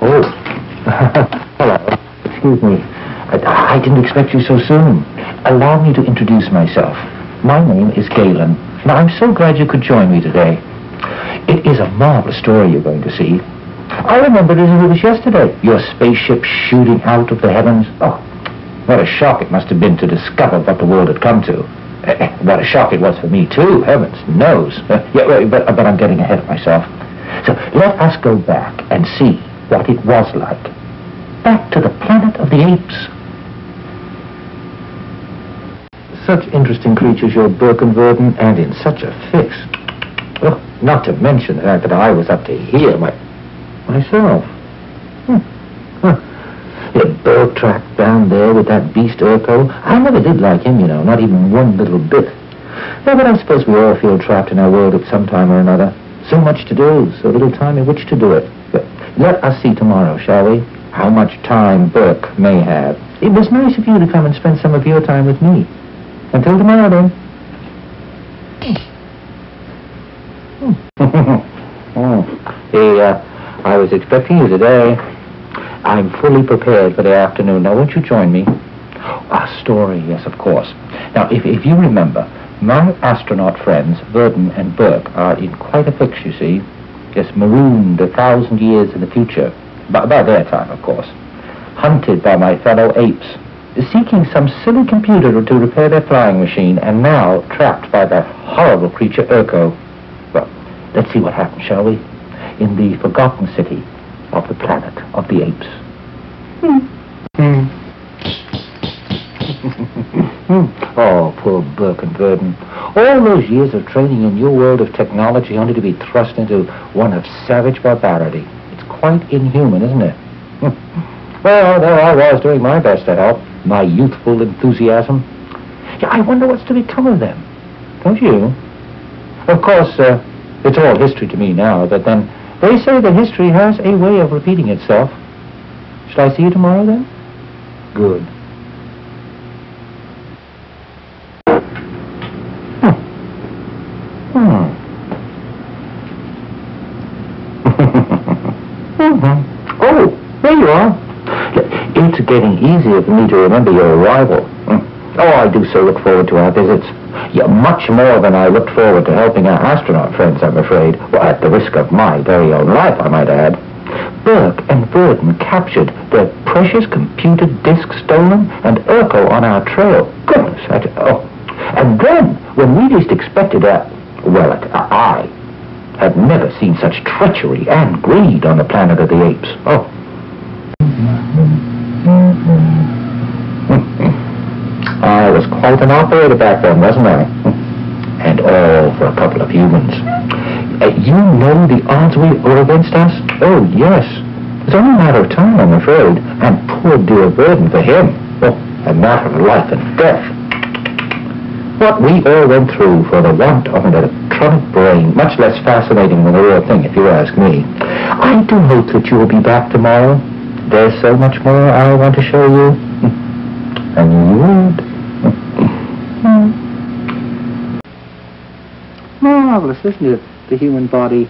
Oh. Hello. Excuse me. I, I didn't expect you so soon. Allow me to introduce myself. My name is Galen. Now, I'm so glad you could join me today. It is a marvelous story you're going to see. I remember it as it was yesterday. Your spaceship shooting out of the heavens. Oh, what a shock it must have been to discover what the world had come to. Eh, what a shock it was for me, too. Heavens knows. Yeah, but, but I'm getting ahead of myself. So let us go back and see what it was like. Back to the planet of the apes. Such interesting creatures, your Burke and in such a fix. Oh, not to mention the fact that I was up to here my, myself. Hmm. Huh. Yeah, Burke tracked down there with that beast Urko. I never did like him, you know, not even one little bit. Yeah, but I suppose we all feel trapped in our world at some time or another. So much to do, so little time in which to do it. Let us see tomorrow, shall we? How much time Burke may have. It was nice of you to come and spend some of your time with me. Until tomorrow, then. oh. Hey, uh, I was expecting you today. I'm fully prepared for the afternoon. Now, won't you join me? A story, yes, of course. Now, if, if you remember, my astronaut friends, Virdon and Burke, are in quite a fix, you see. Just marooned a thousand years in the future. By, by their time, of course. Hunted by my fellow apes. Seeking some silly computer to repair their flying machine, and now trapped by that horrible creature, Urko. Well, let's see what happens, shall we? In the forgotten city of the planet of the apes. Hmm. oh, poor Burke and Virdon. All those years of training in your world of technology only to be thrust into one of savage barbarity. It's quite inhuman, isn't it? well, there I was doing my best to help. My youthful enthusiasm. Yeah, I wonder what's to become of them. Don't you? Of course, uh, it's all history to me now, but then they say that history has a way of repeating itself. Shall I see you tomorrow, then? Good. Hmm. mm-hmm. Oh, there you are. It's getting easier for me to remember your arrival. Hmm. Oh, I do so look forward to our visits. Yeah, much more than I looked forward to helping our astronaut friends, I'm afraid. Well, at the risk of my very own life, I might add. Burke and Virdon captured their precious computer disk stolen and Urko on our trail. Goodness, I, oh. And then, when we least expected it, well, I have never seen such treachery and greed on the planet of the apes. Oh. I was an operator back then, wasn't I? And all for a couple of humans. Uh, you know the odds we were against us? Oh, yes. It's only a matter of time, I'm afraid. And poor dear Virdon for him. Oh, a matter of life and death. What we all went through for the want of an electronic brain, much less fascinating than the real thing, if you ask me. I do hope that you will be back tomorrow. There's so much more I want to show you. And you would. Hmm. Marvelous, isn't it? The human body,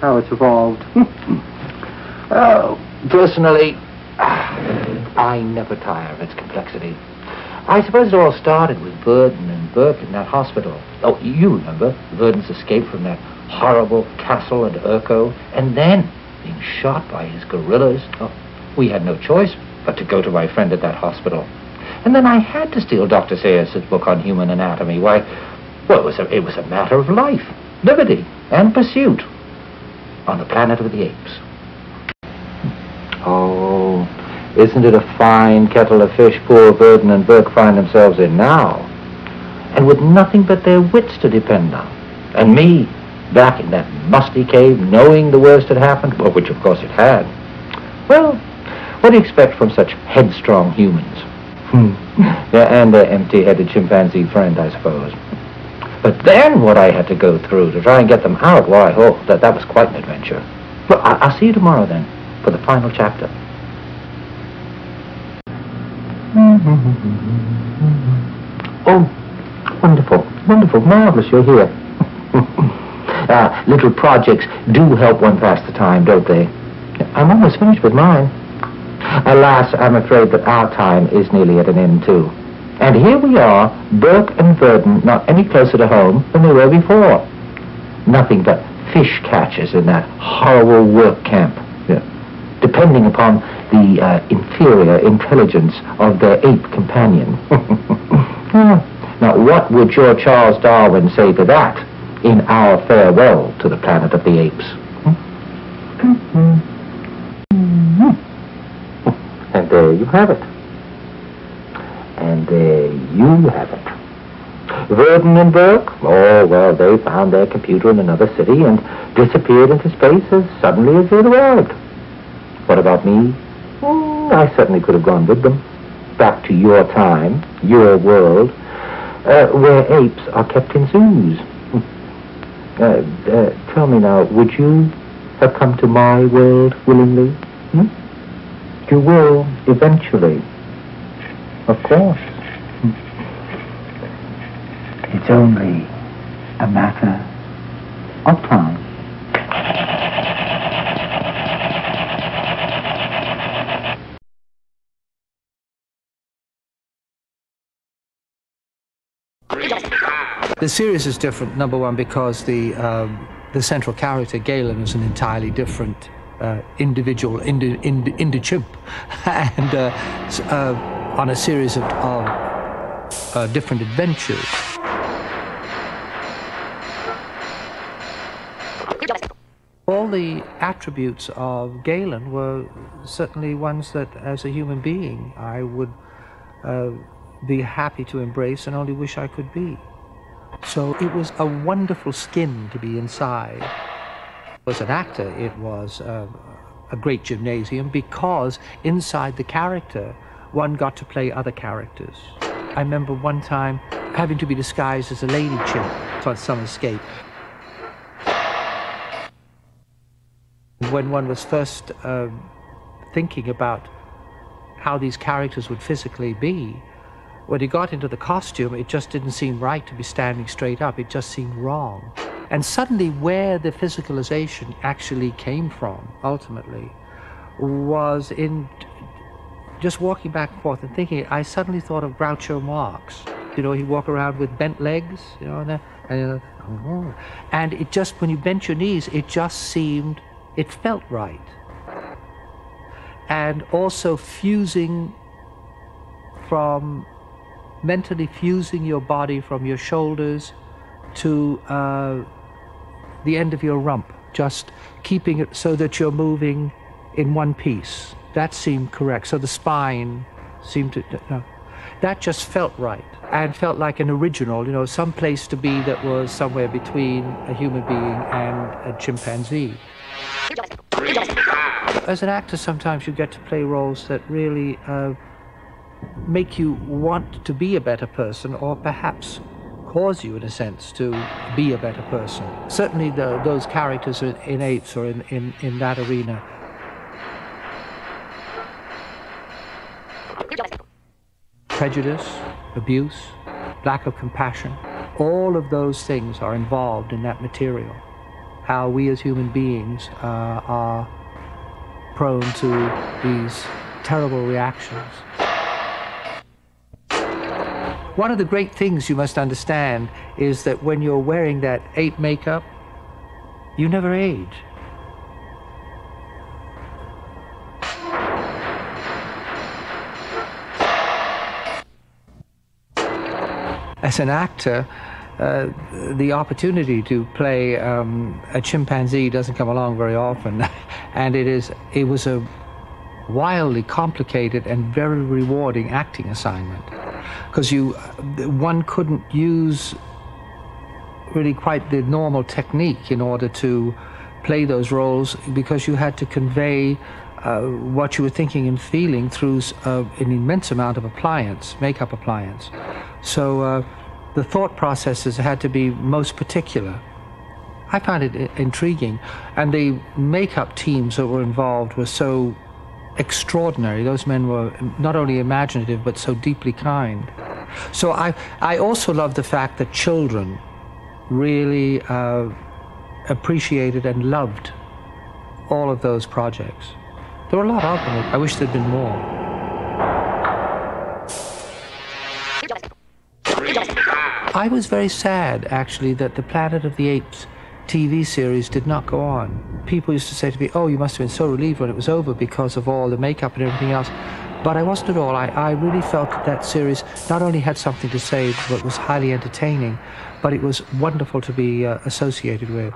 how it's evolved. oh, personally, I never tire of its complexity. I suppose it all started with Virdon and Burke in that hospital. Oh, you remember Virdon's escape from that horrible castle at Urko, and then being shot by his gorillas. Oh, we had no choice but to go to my friend at that hospital. And then I had to steal Dr. Sayers' book on human anatomy. Why, well, it was, a, it was a matter of life, liberty, and pursuit on the planet of the apes. Oh, isn't it a fine kettle of fish poor Virdon and Burke find themselves in now? And with nothing but their wits to depend on. And me, back in that musty cave, knowing the worst had happened, well, which of course it had. Well, what do you expect from such headstrong humans? Hmm. yeah, and their empty-headed chimpanzee friend, I suppose. But then what I had to go through to try and get them out, why, oh, that, that was quite an adventure. Well, I, I'll see you tomorrow, then, for the final chapter. Oh, wonderful, wonderful, marvelous, you're here. ah, little projects do help one pass the time, don't they? I'm almost finished with mine. Alas, I'm afraid that our time is nearly at an end, too. And here we are, Burke and Virdon, not any closer to home than they were before. Nothing but fish catchers in that horrible work camp, yeah. depending upon the uh, inferior intelligence of their ape companion. Hmm. now, what would your Charles Darwin say to that in our farewell to the planet of the apes? And there you have it. And there you have it. Virdon and Burke, oh, well, they found their computer in another city and disappeared into space as suddenly as they'd arrived. What about me? Mm, I certainly could have gone with them. Back to your time, your world, uh, where apes are kept in zoos. Uh, uh, tell me now, would you have come to my world willingly? Hmm? You will, eventually. Of course. It's only a matter of time. The series is different, number one, because the, um, the central character, Galen, is an entirely different uh, individual, indi, indi, indi chimp, and uh, uh, on a series of, of uh, different adventures. All the attributes of Galen were certainly ones that, as a human being, I would be happy to embrace and only wish I could be. So it was a wonderful skin to be inside. As an actor, it was a great gymnasium because inside the character, one got to play other characters. I remember one time having to be disguised as a lady chimp on some escape. When one was first uh, thinking about how these characters would physically be, when he got into the costume, it just didn't seem right to be standing straight up. It just seemed wrong. And suddenly, where the physicalization actually came from, ultimately, was in just walking back and forth and thinking. I suddenly thought of Groucho Marx. You know, he'd walk around with bent legs, you know, and, and, oh. and it just, when you bent your knees, it just seemed, it felt right. And also fusing from mentally fusing your body from your shoulders to uh, the end of your rump, just keeping it so that you're moving in one piece. That seemed correct. So the spine seemed to, no. That just felt right and felt like an original, you know, some place to be that was somewhere between a human being and a chimpanzee. As an actor, sometimes you get to play roles that really uh, make you want to be a better person or perhaps cause you, in a sense, to be a better person. Certainly the, those characters in, in Apes or in, in, in that arena. Prejudice, abuse, lack of compassion, all of those things are involved in that material. How we as human beings uh, are prone to these terrible reactions. One of the great things you must understand is that when you're wearing that ape makeup, you never age. As an actor, uh, the opportunity to play um, a chimpanzee doesn't come along very often, and it is it was a wildly complicated and very rewarding acting assignment because you one couldn't use really quite the normal technique in order to play those roles because you had to convey uh, what you were thinking and feeling through uh, an immense amount of appliance, makeup appliance. So uh, the thought processes had to be most particular. I found it intriguing, and the makeup teams that were involved were so extraordinary. Those men were not only imaginative, but so deeply kind. So I, I also love the fact that children really uh, appreciated and loved all of those projects. There were a lot of them. I wish there'd been more. I was very sad, actually, that the Planet of the Apes TV series did not go on. People used to say to me, oh, you must have been so relieved when it was over because of all the makeup and everything else. But I wasn't at all. I, I really felt that that series not only had something to say, but was highly entertaining, but it was wonderful to be uh, associated with.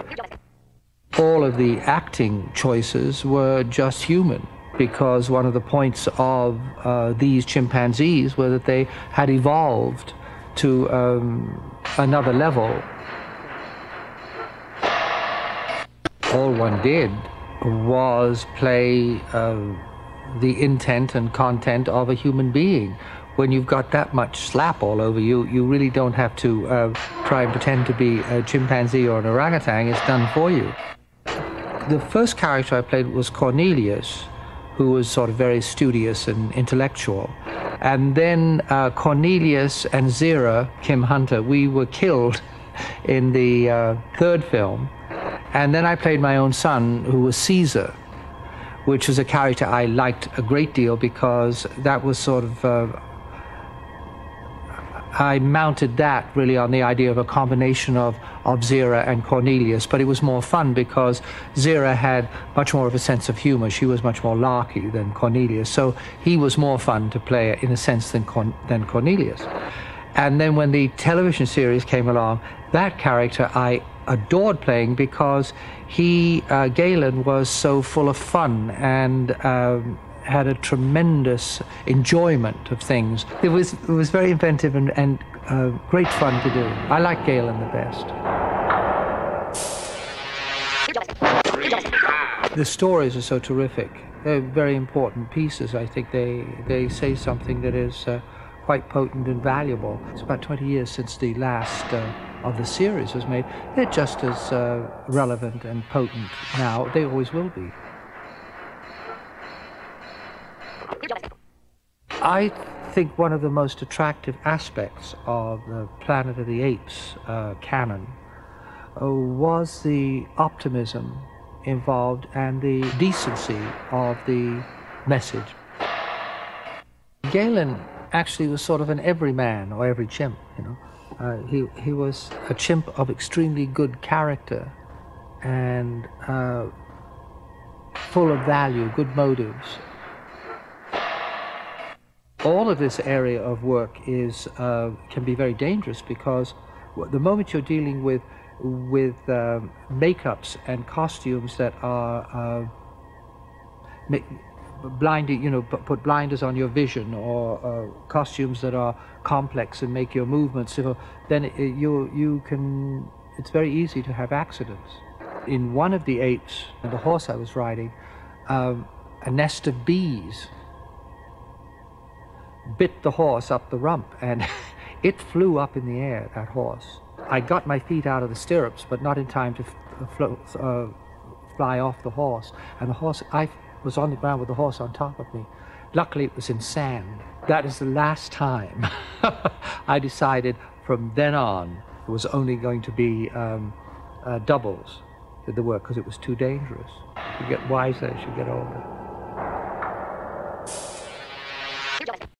All of the acting choices were just human because one of the points of uh, these chimpanzees were that they had evolved to um, another level. All one did was play uh, the intent and content of a human being. When you've got that much slap all over you, you really don't have to uh, try and pretend to be a chimpanzee or an orangutan. It's done for you. The first character I played was Cornelius, who was sort of very studious and intellectual. And then uh, Cornelius and Zira, Kim Hunter, we were killed in the uh, third film. And then I played my own son, who was Caesar, which was a character I liked a great deal because that was sort of. Uh, I mounted that really on the idea of a combination of, of Zira and Cornelius, but it was more fun because Zira had much more of a sense of humor. She was much more larky than Cornelius, so he was more fun to play in a sense than, than Cornelius. And then when the television series came along, that character I adored playing because he, uh, Galen, was so full of fun and um, had a tremendous enjoyment of things. It was, it was very inventive and, and uh, great fun to do. I like Galen the best. The stories are so terrific. They're very important pieces. I think they, they say something that is uh, quite potent and valuable. It's about 20 years since the last uh, of the series was made, they're just as uh, relevant and potent now. They always will be. I think one of the most attractive aspects of the Planet of the Apes uh, canon uh, was the optimism involved and the decency of the message. Galen actually was sort of an everyman or every chimp, you know. Uh, he, he was a chimp of extremely good character and uh, full of value, good motives. All of this area of work is, uh, can be very dangerous because the moment you're dealing with, with um, makeups and costumes that are uh, blinding, you know, put blinders on your vision or uh, costumes that are complex and make your movements, so then it, you, you can, it's very easy to have accidents. In one of the apes, the horse I was riding, um, a nest of bees bit the horse up the rump and it flew up in the air, that horse. I got my feet out of the stirrups, but not in time to uh, fly off the horse. And the horse, I was on the ground with the horse on top of me. Luckily, it was in sand. That is the last time I decided from then on it was only going to be um, uh, doubles did the work because it was too dangerous. You get wiser as you get older.